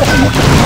Oh, my God.